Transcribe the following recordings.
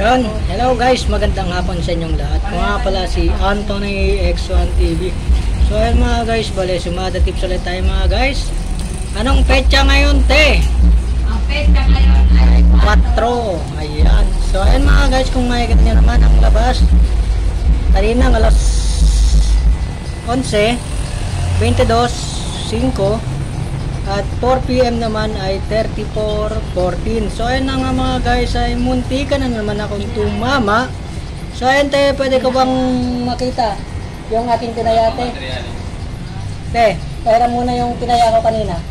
Yun, hello guys, magandang hapon sa inyong lahat. Ako nga pala si Anthony X1 TV. So ayun mga guys, bale sumada tips ulit tayo mga guys. Anong petsa ngayon te? Ang pesta ngayon ay 4. Ayan. So ayun mga guys, kung makikita nyo naman ang labas. Kanina ng alas 11, 22, 5, at 4pm naman ay 34.14. So ayun na nga mga guys, ay munti ka na naman akong tumama. So ayun te, pwede ko bang makita yung aking tinayate? Te, pera muna yung tinaya ko kanina.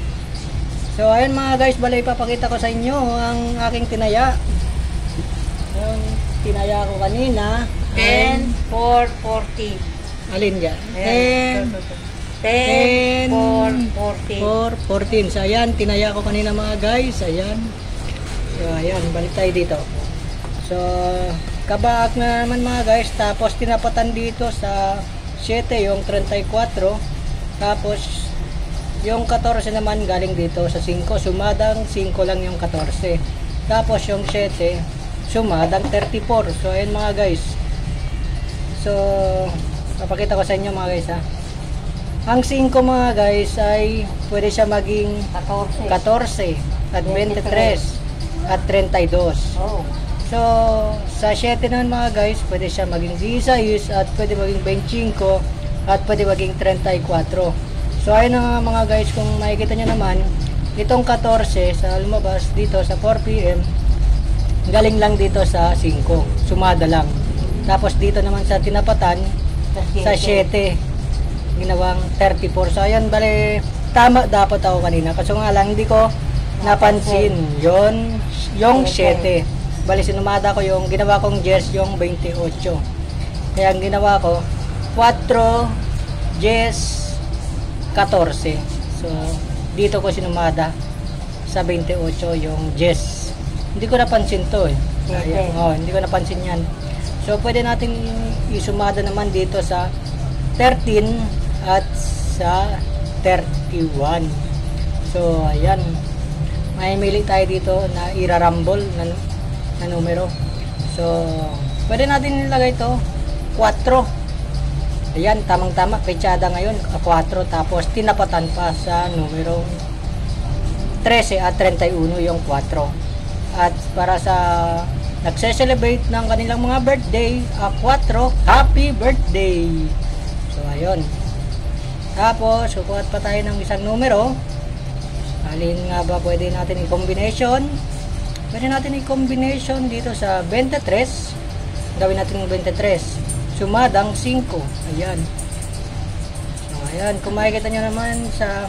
So ayun mga guys, balay papakita ko sa inyo ang aking tinaya. Yung tinaya ko kanina. 10, 4, 40. Alin dyan? Ayan. 10, 10, 4, 40. 4, 14. So, ayan, tinaya ko kanina mga guys. Ayan. So, ayan, balik tayo dito. So, kabaak na naman mga guys. Tapos, tinapatan dito sa 7, yung 34. Tapos, yung 14 naman galing dito sa 5. Sumadang 5 lang yung 14. Tapos, yung 7, sumadang 34. So, ayan mga guys. So, papakita ko sa inyo mga guys ha. Ang 5 mga guys ay pwede siya maging 14. 14 at 23 at 32. Oh. So, sa 7 naman mga guys, pwede siya maging 16 at pwede maging 25 at pwede maging 34. So, ayun na nga mga guys, kung makikita nyo naman, itong 14 sa lumabas dito sa 4pm, galing lang dito sa 5. Sumada lang. Tapos dito naman sa tinapatan, sa 7 ginawang 34 so ayan bale tama dapat ako kanina. Kaso nga lang hindi ko napansin. Yon yung 7 bale sinumada ko yung ginawa kong jers yung 28 kaya ang ginawa ko 4 jers 14 so dito ko sinumada sa 28 yung jers hindi ko napansin to eh. Ayan, oh, hindi ko napansin yan. So pwede natin isumada naman dito sa 13 at sa 31 so ayan. May mili tayo dito na irarambol na, na numero. So pwede natin nilagay ito 4 ayan tamang tama pechada ngayon 4 tapos tinapatan pa sa numero 13 at 31 yung 4 at para sa nagse-celebrate ng kanilang mga birthday a 4 happy birthday! So ayun tapos, kukuha pa tayo ng isang numero. Alin nga ba pwede natin i-combination? Pwede natin i-combination dito sa 23. Gawin natin yung 23. Sumadang 5. Ayan. So, ayan. Kung makikita nyo naman sa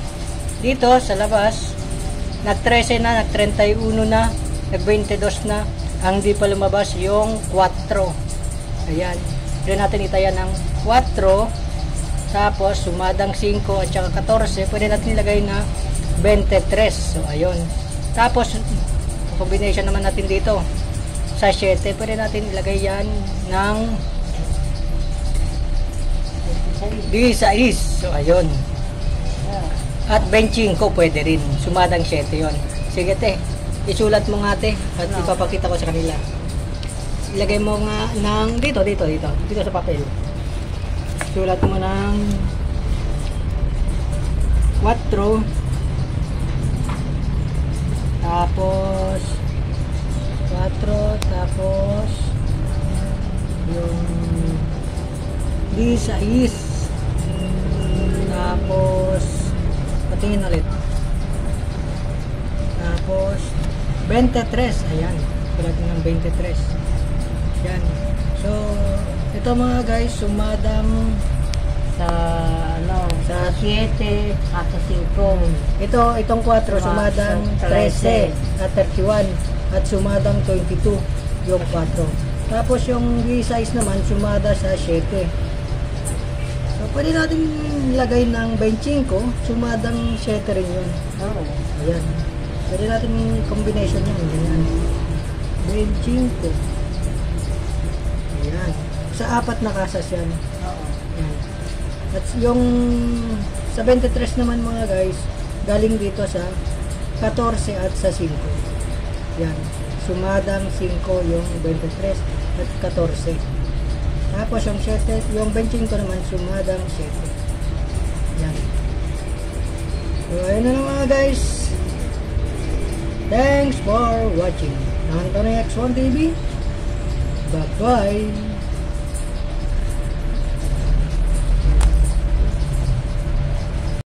dito, sa labas, nag-13 na, nag-31 na, nag-22 na. Ang di pa lumabas yung 4. Ayan. Pwede natin itaya ng 4 tapos, sumadang 5 at saka 14, pwede natin ilagay na 23. So, ayun. Tapos, combination naman natin dito. Sa 7, pwede natin ilagay yan ng 16. So, ayun. At benching ko pwede rin. Sumadang 7 yon. Sige te, isulat mo nga te at ipapakita ko sa kanila. Ilagay mo nga ng dito, dito, dito. Dito sa papel sulat mo ng 4 tapos 4 tapos yung D6 tapos patingin ulit. Tapos 23 ayan sulat mo ng 23 yan. So ito mga guys, sumadang Sa ano, Sa- sa 7 at sa 5. ito, itong 4 sumadang 13 at 31 at sumadang 22 yung 4. Tapos yung V-size naman sumada sa 7. So pwede natin lagay ng 25, sumadang 7 rin yun. Oh. Ayan. Pwede natin combination yun. Ayan. 25. Ayan. Sa apat na kasas yan. Oo. Yan. At yung sa 23 naman mga guys, galing dito sa 14 at sa 5. Yan. sumadang 5 yung 23 at 14. Tapos yung 7, yung benching ko naman sumadang 7. Yan. So, ayun na mga guys. Thanks for watching. Anthony X1 TV. Bye-bye.